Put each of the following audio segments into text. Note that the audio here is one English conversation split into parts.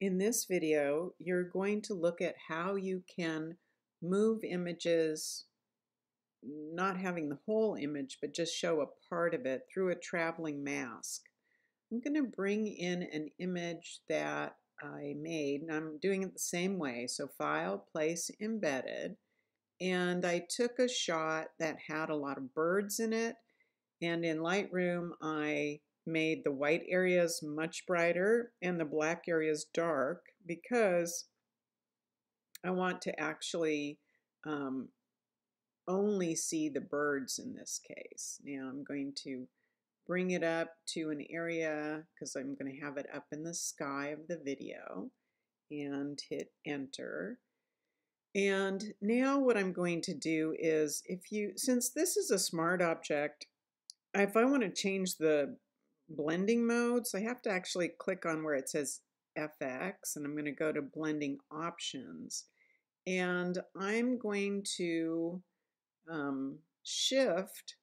In this video, you're going to look at how you can move images, not having the whole image, but just show a part of it through a traveling mask. I'm going to bring in an image that I made, and I'm doing it the same way. So File, Place, Embedded. And I took a shot that had a lot of birds in it. And in Lightroom, I made the white areas much brighter and the black areas dark because I want to actually um, only see the birds in this case. Now I'm going to bring it up to an area because I'm going to have it up in the sky of the video and hit enter. And now what I'm going to do is if you, since this is a smart object, if I want to change the blending modes, I have to actually click on where it says FX and I'm going to go to blending options and I'm going to um, shift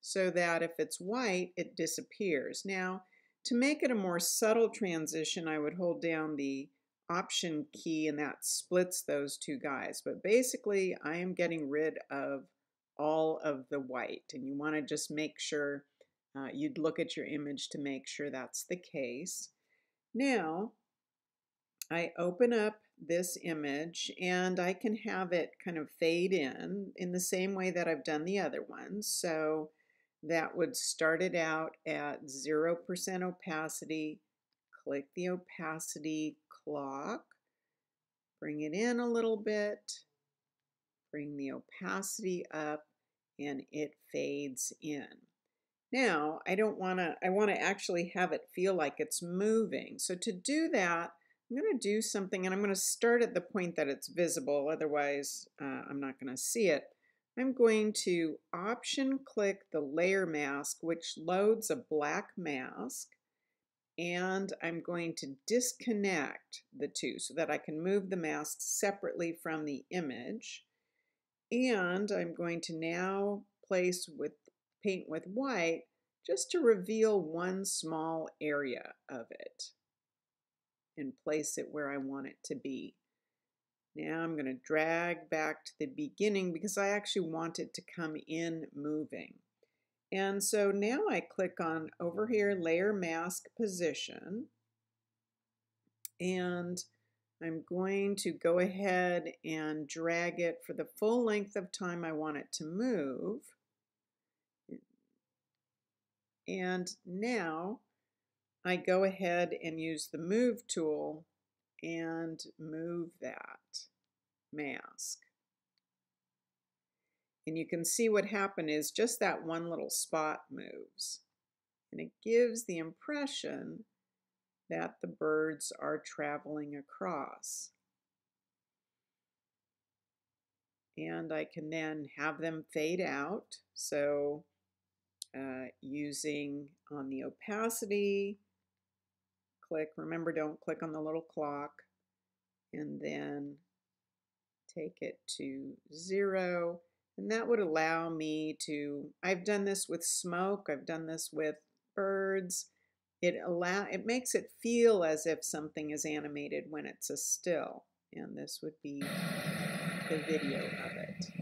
so that if it's white it disappears. Now to make it a more subtle transition I would hold down the option key and that splits those two guys but basically I am getting rid of all of the white and you want to just make sure uh, you'd look at your image to make sure that's the case. Now, I open up this image and I can have it kind of fade in in the same way that I've done the other ones. So that would start it out at 0% opacity, click the opacity clock, bring it in a little bit, bring the opacity up, and it fades in. Now, I don't want to, I want to actually have it feel like it's moving. So to do that, I'm going to do something and I'm going to start at the point that it's visible. Otherwise, uh, I'm not going to see it. I'm going to option click the layer mask, which loads a black mask. And I'm going to disconnect the two so that I can move the mask separately from the image. And I'm going to now place with paint with white just to reveal one small area of it and place it where I want it to be. Now I'm going to drag back to the beginning because I actually want it to come in moving. And so now I click on over here, layer mask position, and I'm going to go ahead and drag it for the full length of time I want it to move. And now I go ahead and use the move tool and move that mask. And you can see what happened is just that one little spot moves. And it gives the impression that the birds are traveling across. And I can then have them fade out. So uh, using on the opacity, click, remember don't click on the little clock, and then take it to zero. And that would allow me to, I've done this with smoke, I've done this with birds. It allow it makes it feel as if something is animated when it's a still. And this would be the video of it.